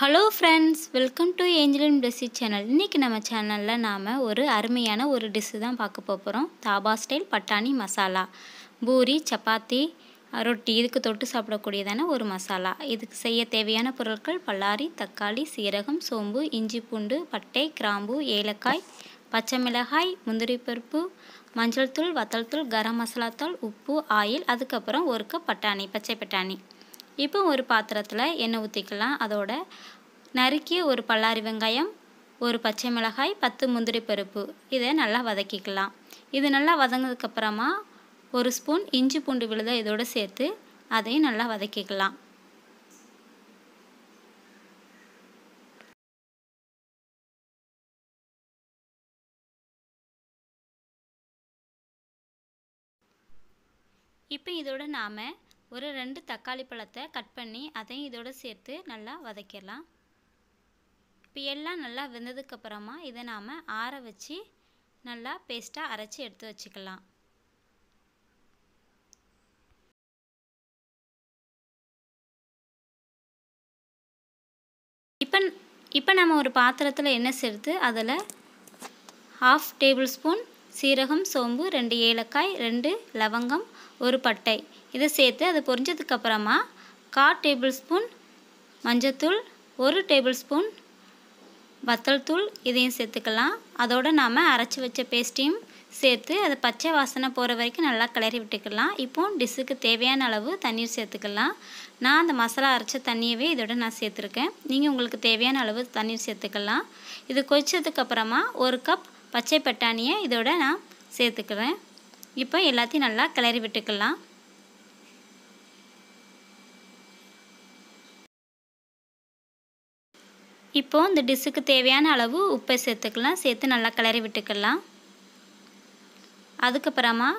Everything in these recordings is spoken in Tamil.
Hello friends welcome to Angeline Blessy channel இன்றைக்கி நம்ம சேனலில் நாம் ஒரு அருமையான ஒரு டிஷ்ஷு தான் பார்க்க போகிறோம் தாபா ஸ்டைல் பட்டாணி மசாலா. பூரி சப்பாத்தி ரொட்டி இதுக்கு தொட்டு சாப்பிடக்கூடியதான ஒரு மசாலா. இதுக்கு செய்ய தேவையான பொருட்கள் பல்லாரி தக்காளி சீரகம் சோம்பு இஞ்சி பூண்டு பட்டை கிராம்பு ஏலக்காய் பச்சை மிளகாய் முந்திரி பருப்பு மஞ்சள் தூள் வத்தல் தூள் கரம் மசாலா தூள் உப்பு ஆயில் அதுக்கப்புறம் ஒரு கப் பட்டாணி பச்சை பட்டாணி. இப்போ ஒரு பாத்திரத்தில் எண்ணெய் ஊற்றிக்கலாம் அதோட நறுக்கிய ஒரு பல்லாரி வெங்காயம் ஒரு பச்சை மிளகாய் பத்து முந்திரி பருப்பு. இதை நல்லா வதக்கிக்கலாம். இது நல்லா வதங்கினதுக்கப்புறமா ஒரு ஸ்பூன் இஞ்சி பூண்டு விழுத இதோடு சேர்த்து அதையும் நல்லா வதக்கிக்கலாம். இப்போ இதோட நாம் ஒரு ரெண்டு தக்காளி பழத்தை கட் பண்ணி அதையும் இதோடு சேர்த்து நல்லா வதக்கிடலாம். இப்போ எல்லாம் நல்லா வெந்ததுக்கப்புறமா இதை நாம் ஆற வச்சு நல்லா பேஸ்ட்டாக அரைச்சி எடுத்து வச்சுக்கலாம். இப்போ இப்போ நம்ம ஒரு பாத்திரத்தில் எண்ணெய் சேர்த்து அதில் ஹாஃப் டேபிள் ஸ்பூன் சீரகம் சோம்பு ரெண்டு ஏலக்காய் ரெண்டு லவங்கம் ஒரு பட்டை. இதை சேர்த்து அது பொரிஞ்சதுக்கப்புறமா கால் டேபிள் ஸ்பூன் மஞ்சத்தூள் ஒரு டேபிள் ஸ்பூன் வத்தல் தூள் இதையும் சேர்த்துக்கலாம். அதோடு நாம் அரைச்சி வச்ச பேஸ்ட்டையும் சேர்த்து அதை பச்சை வாசனை போகிற வரைக்கும் நல்லா கிளறி விட்டுக்கலாம். இப்போ டிஷ்ஷுக்கு தேவையான அளவு தண்ணீர் சேர்த்துக்கலாம். நான் அந்த மசாலா அரைச்ச தண்ணியவே இதோட நான் சேர்த்துருக்கேன். நீங்கள் உங்களுக்கு தேவையான அளவு தண்ணீர் சேர்த்துக்கலாம். இது கொதிச்சதுக்கப்புறமா ஒரு கப் பச்சை பட்டாணியை இதோட நான் சேர்த்துக்கிறேன் இப்போ எல்லாத்தையும் நல்லா கிளறி விட்டுக்கலாம். இப்போது இந்த டிஷ்ஷுக்கு தேவையான அளவு உப்பை சேர்த்துக்கலாம். சேர்த்து நல்லா கிளறி விட்டுக்கலாம். அதுக்கப்புறமா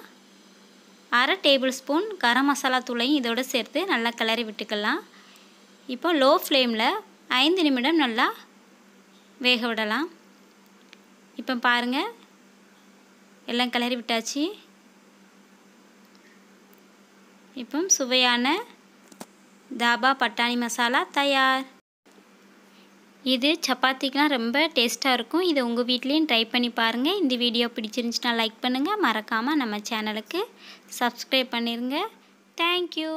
அரை டேபிள் ஸ்பூன் கரம் மசாலா தூளையும் இதோடு சேர்த்து நல்லா கிளறி விட்டுக்கலாம். இப்போ லோ ஃப்ளேமில் ஐந்து நிமிடம் நல்லா வேக விடலாம். இப்போ பாருங்கள் எல்லாம் கிளறி விட்டாச்சு. இப்போ சுவையான தாபா பட்டாணி மசாலா தயார். இது சப்பாத்திக்கெலாம் ரொம்ப டேஸ்ட்டாக இருக்கும். இதை உங்கள் வீட்லேயும் ட்ரை பண்ணி பாருங்கள் இந்த வீடியோ பிடிச்சிருந்துச்சுன்னா லைக் பண்ணுங்கள் மறக்காமல் நம்ம சேனலுக்கு சப்ஸ்கிரைப் பண்ணிடுங்க தேங்க்யூ